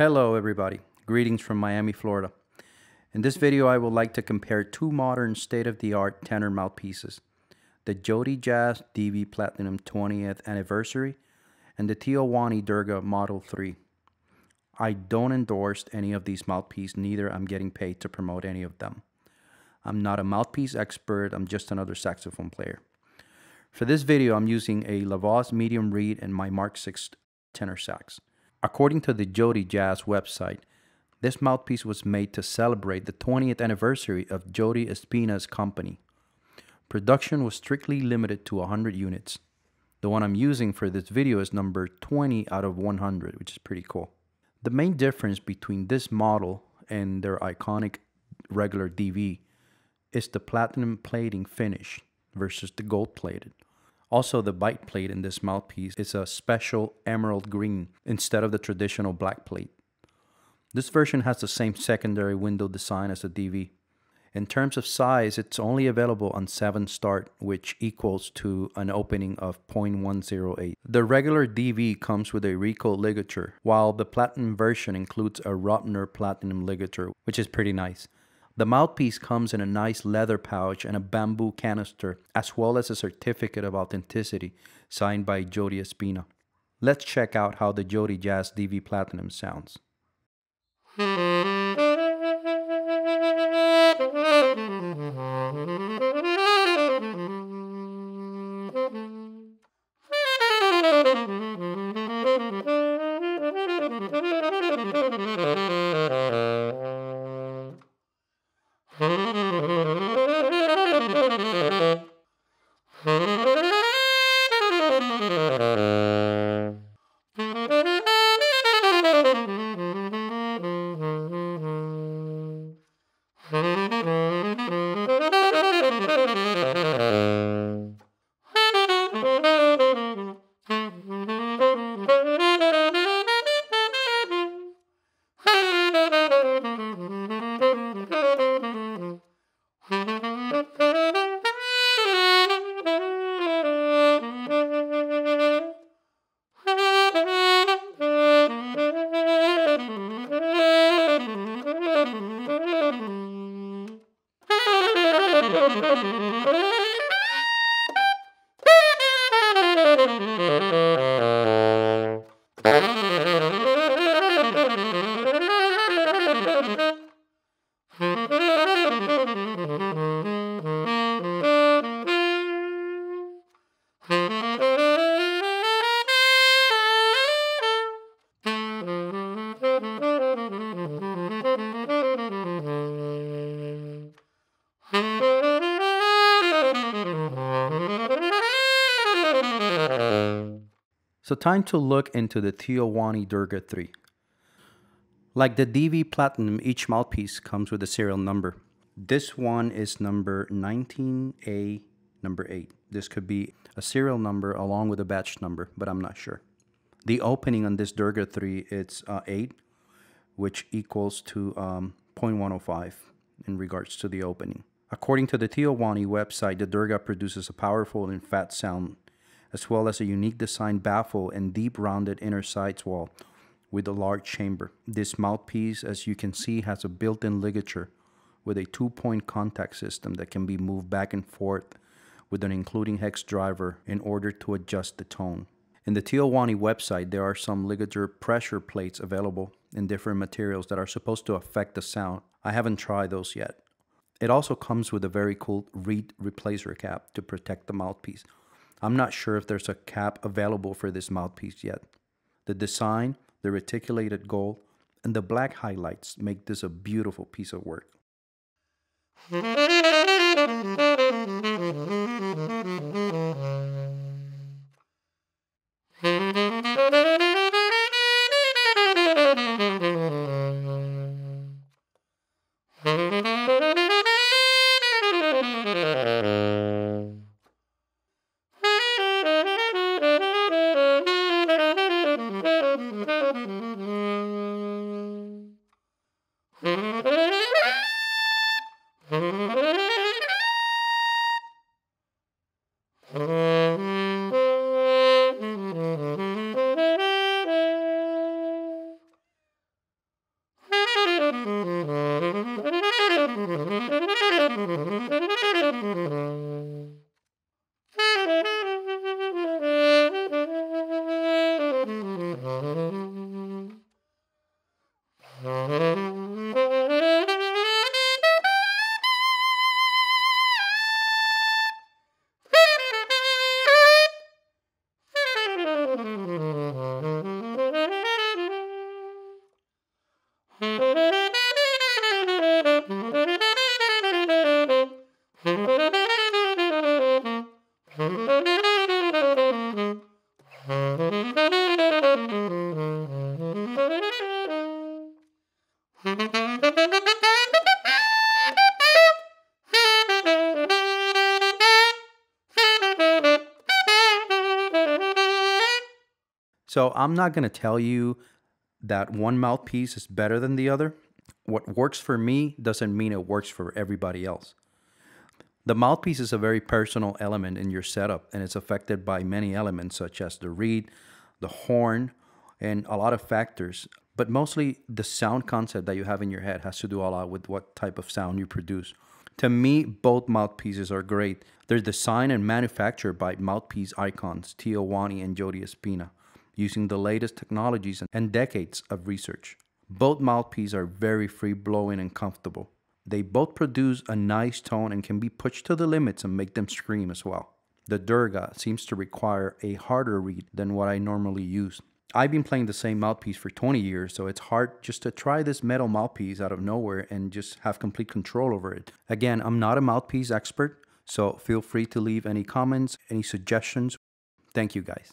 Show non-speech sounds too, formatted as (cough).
Hello everybody, greetings from Miami, Florida. In this video I would like to compare two modern state-of-the-art tenor mouthpieces, the Jody Jazz DV Platinum 20th Anniversary and the Theo Wanne Durga Model 3. I don't endorse any of these mouthpieces, neither I'm getting paid to promote any of them. I'm not a mouthpiece expert, I'm just another saxophone player. For this video, I'm using a La Voz medium reed and my Mark 6 tenor sax. According to the Jody Jazz website, this mouthpiece was made to celebrate the 20th anniversary of Jody Espina's company. Production was strictly limited to 100 units. The one I'm using for this video is number 20 out of 100, which is pretty cool. The main difference between this model and their iconic regular DV is the platinum plating finish versus the gold plated. Also, the bite plate in this mouthpiece is a special emerald green instead of the traditional black plate. This version has the same secondary window design as the DV. In terms of size, it's only available on 7 start, which equals to an opening of 0.108. The regular DV comes with a Rico ligature, while the Platinum version includes a Rovner Platinum ligature, which is pretty nice. The mouthpiece comes in a nice leather pouch and a bamboo canister, as well as a certificate of authenticity signed by Jody Espina. Let's check out how the Jody Jazz DV Platinum sounds. Música (laughs) So time to look into the Theo Wanne Durga 3. Like the DV Platinum, each mouthpiece comes with a serial number. This one is number 19A number 8. This could be a serial number along with a batch number, but I'm not sure. The opening on this Durga 3, it's uh, 8, which equals to um, 0.105 in regards to the opening. According to the Theo Wanne website, the Durga produces a powerful and fat sound as well as a unique design baffle and deep rounded inner sides wall with a large chamber. This mouthpiece, as you can see, has a built-in ligature with a two-point contact system that can be moved back and forth with an including hex driver in order to adjust the tone. In the Theo Wanne website, there are some ligature pressure plates available in different materials that are supposed to affect the sound. I haven't tried those yet. It also comes with a very cool reed replacer cap to protect the mouthpiece. I'm not sure if there's a cap available for this mouthpiece yet. The design, the reticulated gold, and the black highlights make this a beautiful piece of work. Música So I'm not going to tell you that one mouthpiece is better than the other. What works for me doesn't mean it works for everybody else. The mouthpiece is a very personal element in your setup and it's affected by many elements such as the reed, the horn, and a lot of factors. But mostly the sound concept that you have in your head has to do a lot with what type of sound you produce. To me, both mouthpieces are great. They're designed and manufactured by mouthpiece icons Theo Wanne and Jody Espina using the latest technologies and decades of research. Both mouthpieces are very free blowing and comfortable. They both produce a nice tone and can be pushed to the limits and make them scream as well. The Durga seems to require a harder reed than what I normally use. I've been playing the same mouthpiece for 20 years, so it's hard just to try this metal mouthpiece out of nowhere and just have complete control over it. Again, I'm not a mouthpiece expert, so feel free to leave any comments, any suggestions. Thank you guys.